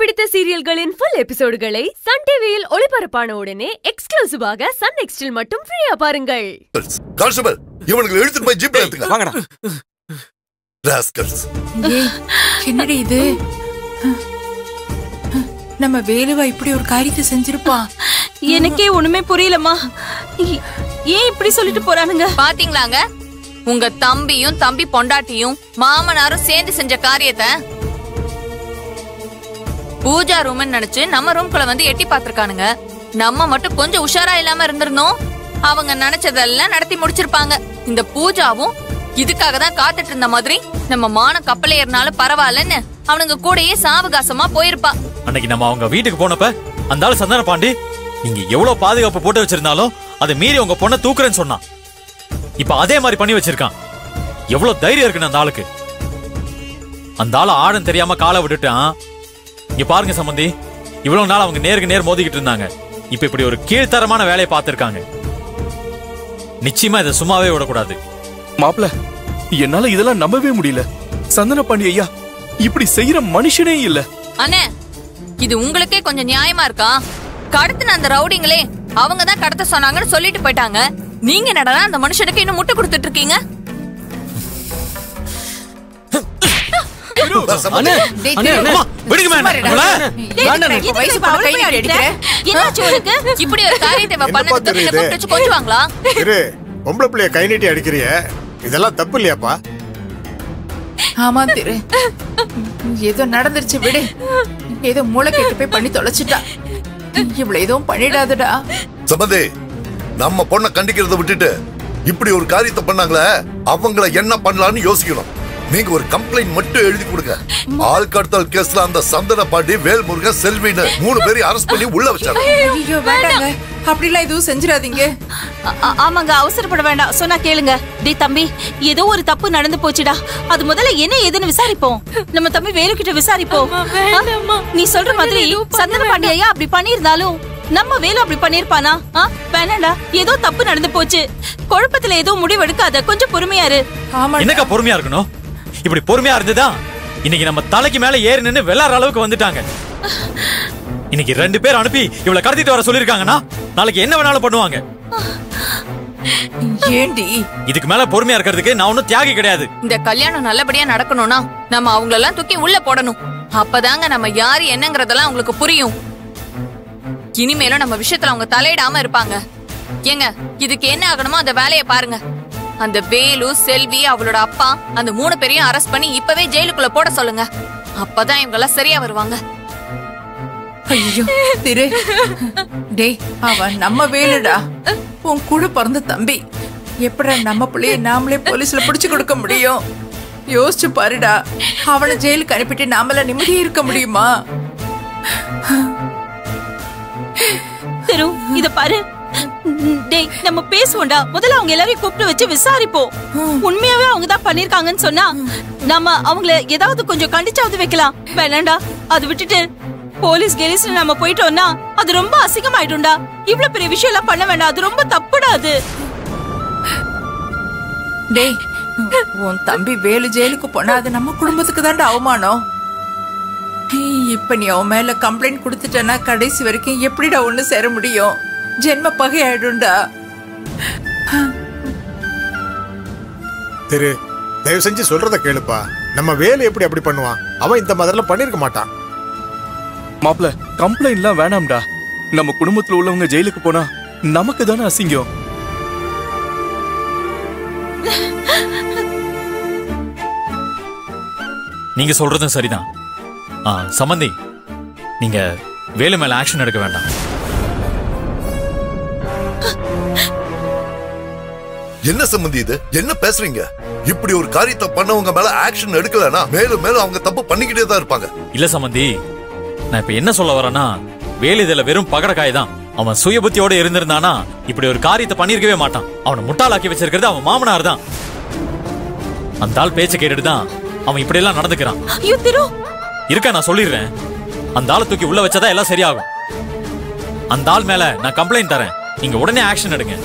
பிடித்த சீரியல்களின் full எபிசோடுகளை Sun டிவியில் ஒளிபரப்பான உடனே எக்ஸ்க்ளூசிவாக சன் நெக்ஸ்டில் மட்டும் ஃப்ரீயா பாருங்கள். கான்ஸ்டபிள் இவனுக்கு எடுத்துட்டு போய் ஜீப்ல எடுத்துங்க வாங்கடா. ராஸ்கல்ஸ் ஏய், என்னடி இது? நம்ம வேலுவா இப்படி ஒரு காரியத்தை செஞ்சிருப்பான் எனக்கே ஒண்ணுமே புரியலம்மா. ஏன் இப்படி சொல்லிட்டு போறானுங்க? பாத்தீங்களாங்க? உங்க தம்பியும் தம்பி பொண்டாட்டியும் மாமனாரும் சேர்ந்து செஞ்ச காரியத்தை பூஜா ரூம்னு நினைச்சு நம்ம ரூம்குள்ள வந்து எட்டி பாத்திருக்கானுங்க நம்ம மட்டும் கொஞ்சம் உஷாரா இல்லாம இருந்திருந்தோம். அவங்க நினைச்சதெல்லாம் நடத்தி முடிச்சிருப்பாங்க. இந்த பூஜாவும் இதுக்காக தான் காத்துட்டு இருந்த மாதிரி நம்ம மான கப்பல் ஏறினாலும் பரவாயில்லன்னு அவனுங்க கூடயே சாவகாசமா போயிருப்பா. அன்னைக்கு நம்ம அவங்க வீட்டுக்கு போனப்ப அந்த ஆள் சந்தன பாண்டி நீங்க எவ்வளவு பாதுகாப்பு போட்டு வச்சிருந்தாலும் அதை மீறி உங்க பொண்ணை தூக்குறேன்னு சொன்னான். இப்ப அதே மாதிரி பண்ணி வச்சிருக்கான். எவ்வளவு தைரியம் இருக்குன்னு அந்த ஆளுக்கு. அந்த ஆள் ஆழம் தெரியாம காலை விட்டுட்டான். இங்க பாருங்க சம்பந்தி. இவ்வளவு நாள் அவங்க நேருக்கு நேர் மோதிக்கிட்டு இருந்தாங்க. இப்ப இப்படி ஒரு கீழ்த்தரமான வேலையை பார்த்திருக்காங்க. நிச்சயமா இதை சும்மாவே விடக்கூடாது. மாப்ள என்னால இதெல்லாம் நம்பவே முடியல. சந்தன பாண்டி ஐயா இப்படி செய்யற மனுஷனே இல்ல. அண்ணே இது உங்களுக்கே கொஞ்சம் நியாயமா இருக்கா? கடத்தின அந்த ரவுடிங்களே அவங்க தான் கடத்த சொன்னாங்கன்னு சொல்லிட்டு போயிட்டாங்க. நீங்க என்னடா அந்த மனுஷனுக்கு இன்னும் முட்டை கொடுத்துட்டு இருக்கீங்க? இப்படி ஒரு காரியத்தை இவ என்னப்பா பண்ணதுக்கு தெரியுது? கூப்பிட்டு வச்சு கொஞ்சுவாங்களா இரு பொம்பளை பிள்ளைய கை நீட்டி அடிக்கிறிய. இதெல்லாம் தப்பு இல்லையாப்பா? ஆமா திரு. ஏதோ நடந்துருச்சு விடு. ஏதோ மூளை கெட்டு போய் பண்ணி தொலைச்சிட்டா. இவ்வளவு எதுவும் பண்ணிடாதடா. சம்பந்தி நம்ம பொண்ணை கண்டிக்கிறத விட்டுட்டு இப்படி ஒரு காரியத்தை பண்ணாங்களே அவங்கள என்ன பண்ணலாம்னு யோசிக்கணும். நீங்க ஒரு கம்ப்ளைண்ட் மட்டும் எழுதி கொடுங்க. ஆள் கடத்தல் கேஸ்ல அந்த சந்தன பாண்டி வேல்முருகன் செல்வின்னு மூணு பேரையும் அரெஸ்ட் பண்ணி உள்ள வச்சாங்க. அப்படிலாம் எதுவும் செஞ்சிடாதீங்க. ஆமாங்க அவசரப்பட வேண்டாம். சொன்னா கேளுங்க. டேய் தம்பி ஏதோ ஒரு தப்பு நடந்து போச்சுடா. அது முதல்ல என்ன ஏதுன்னு விசாரிப்போம். நம்ம தம்பி வேலுக்கிட்ட விசாரிப்போம். ஆ? நீ சொல்ற மாதிரி சந்தன பாண்டியா அப்படி பண்ணியிருந்தாலும் நம்ம வேலு அப்படி பண்ணிருப்பானா ஆ? வேணாம்டா ஏதோ தப்பு நடந்து போச்சு. குழப்பத்துல ஏதோ முடிவு எடுக்காத கொஞ்சம் பொறுமையா இரு. ஆமா என்னக்கா பொறுமையா இருக்கணும்? இப்படி பொறுமையா இருந்ததா? இன்னைக்கு நம்ம தலைக்கு மேல ஏறி நின்னு வெள்ளாற அளவுக்கு வந்துட்டாங்க. இன்னைக்கு ரெண்டு பேர் அனுப்பி இவளை கடத்திட்டு வர சொல்லிருக்காங்கன்னா நாளைக்கு என்ன வேணாலும் பண்ணுவாங்க? ஏண்டி? இதுக்கு மேல பொறுமையா இருக்கிறதுக்கு நான் ஒன்னும் தியாகி கிடையாது. இந்த கல்யாணம் நல்லபடியா நடக்கணும்னா நம்ம அவங்களெல்லாம் தூக்கி உள்ள போடணும். அப்பதாங்க நம்ம யாரு என்னங்கறதெல்லாம் அவங்களுக்கு புரியும். இனிமேலும் நம்ம விஷயத்துல அவங்க தலையிடாம இருப்பாங்க. ஏங்க இதுக்கு என்ன ஆகணுமோ அந்த வேலையை பாருங்க. அந்த வேலு செல்வி அவளோட அப்பா அந்த மூணு பேரையும் அரெஸ்ட் பண்ணி இப்பவே ஜெயிலுக்குள்ள போட சொல்லுங்க. அப்பதான் இவங்க எல்லாம் சரியா வருவாங்க. ஐயோ திரு. டேய் அவன் நம்ம வேலுடா. உன் கூட பிறந்த தம்பி. எப்படா நம்ம பிள்ளைய நாமளே போலீஸ்ல புடிச்சு கொடுக்க முடியும்? யோசிச்சு பாருடா. அவனை ஜெயிலுக்கு அனுப்பிட்டு நாமள நிம்மதியா இருக்க முடியுமா? திரு இத பாரு. டேய் நம்ம பேசுவோம்டா. முதல்ல அவங்க எல்லாரையும் கூப்பிட்டு வச்சு விசாரிப்போம். உண்மையாவே அவங்க தான் பண்ணிருக்காங்கன்னு சொன்னா நம்ம அவங்கள ஏதாவது கொஞ்சம் கண்டிச்சாவது வைக்கலாம். வேணாம்டா அது விட்டுட்டு போலீஸ் கெலிஸ் நம்ம போயிட்டோம்னா அது ரொம்ப அசிங்கமாயிடும்டா. இவ்வளவு பெரிய விஷயம் எல்லாம் பண்ண வேண்டாம் அது ரொம்ப தப்புடா அது. டேய் உன் தம்பி வேலு ஜெயிலுக்கு போனா அது நம்ம குடும்பத்துக்கு தான்டா அவமானம். இப்ப நீ அவன் மேல கம்ப்ளைண்ட் கொடுத்துட்டனா கடைசி வரைக்கும் எப்படிடா ஒண்ணு சேர முடியும்? பகை ஆயிடும்டா திரு தயவு செஞ்சு சொல்றத கேளுப்பா. நம்ம வேலை எப்படி அப்படி பண்ணுவான்? அவன் இந்த மாதிரிலாம் பண்ணிருக்க மாட்டான். மாப்ள கம்ப்ளைண்ட்லாம் வேணாம்டா. நம்ம குடும்பத்துல உள்ளவங்க ஜெயிலுக்கு போனா நமக்கு தானே அசிங்கம். நீங்க சொல்றதும் சரிதான். சம்மந்தி நீங்க வேலு மேல ஆக்ஷன் எடுக்க வேண்டாம். என்ன சம்பந்தி இது? என்ன பேசுறீங்க? இப்படி ஒரு காரியத்தை பண்ணவங்க மேல ஆக்ஷன் எடுக்கலனா மேலும் மேலும் அவங்க தப்பு பண்ணிக்கிட்டே தான் இருப்பாங்க. இல்ல சம்மந்தி நான் இப்ப என்ன சொல்ல வரேன்னா வேலு இதுல வெறும் பகடக்காய் தான். அவன் சுய புத்தியோட இருந்திருந்தானா இப்படி ஒரு காரியத்தை பண்ணிருக்கவே மாட்டான். அவனை முட்டாளாக்கி வச்சிருக்கிறது அவன் மாமனார் தான். அந்த ஆள் பேச்ச கேட்டுட்டு தான் அவன் இப்படி எல்லாம் நடந்துக்கிறான் இருக்க நான் சொல்லிடுறேன். அந்த ஆளை தூக்கி உள்ள வச்சாதான் எல்லாம் சரியாகும். அந்த ஆள் மேல நான் கம்ப்ளைண்ட் தரேன். நீங்க உடனே ஆக்ஷன் எடுங்க.